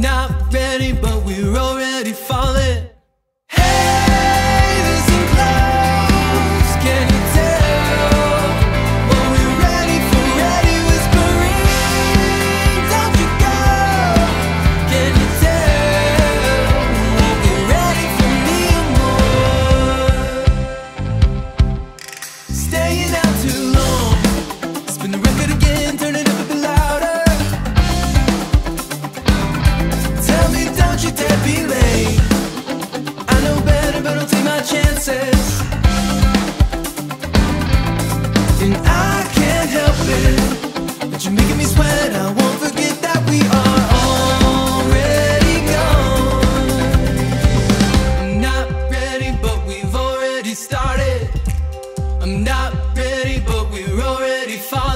not ready, but we're already not ready, but we're already falling.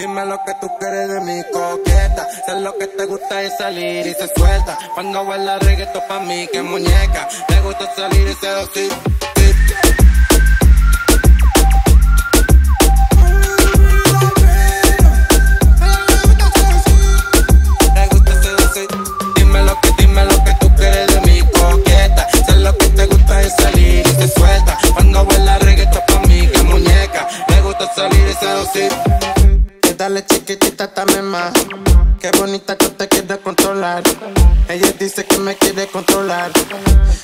Dime lo que, tú quieres de mi coqueta. Sé lo que te gusta es salir y se suelta. Cuando baila reggaeton pa' mí, que muñeca. Me gusta salir y seducir. Me gusta. Dime lo que, dime lo que tú quieres de mi coqueta. Sé lo que te gusta es salir y se suelta. Cuando baila reggaeton pa' mí, que muñeca. Me gusta salir y seducir. Dale chiquitita, dame más. Qué bonita que te quiere controlar. Ella dice que me quiere controlar.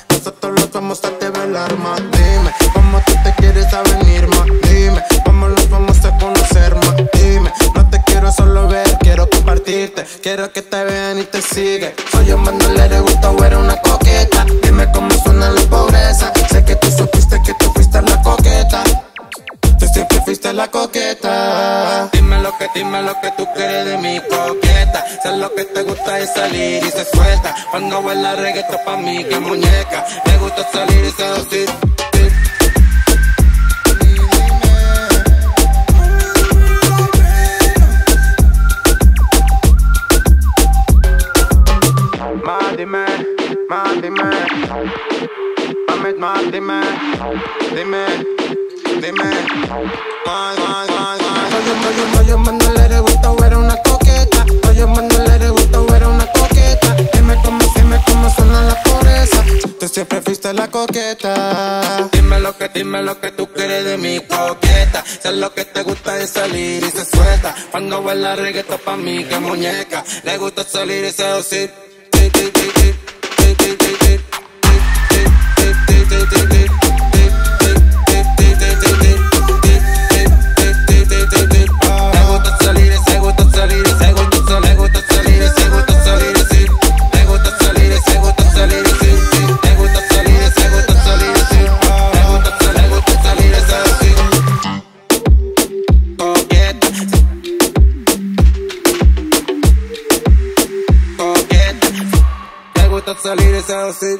Nosotros los vamos a develar más. Dime cómo tú te quieres a venir más. Dime cómo nos vamos a conocer más. Dime, no te quiero solo ver, quiero compartirte. Quiero que te vean y te sigan. Soy un mandole de gusto, o eres una coqueta. Dime cómo suena la pobreza. Sé que tú supiste que tú fuiste la coqueta. Tú siempre fuiste la coqueta. Dime lo que, tú quieres de mi coqueta. Sé lo que te gusta es salir y se suelta. Cuando baila reggaeton pa' mí, que muñeca. Me gusta salir y seducir. Más dime, más dime. Mami, más dime, dime, dime. Más, más, más, Oye, oye, oye, mándale de gusto, eres una coqueta. Oye, mándale de gusto, eres una coqueta. Dime cómo, dime cómo suena la pobreza. Tú siempre fuiste la coqueta. Dime lo que, dime lo que tú quieres de mi coqueta. Sé lo que te gusta es salir y se suelta. Cuando baila reggaeton pa' mí, que muñeca. Le gusta salir y seducir. Salir esa así.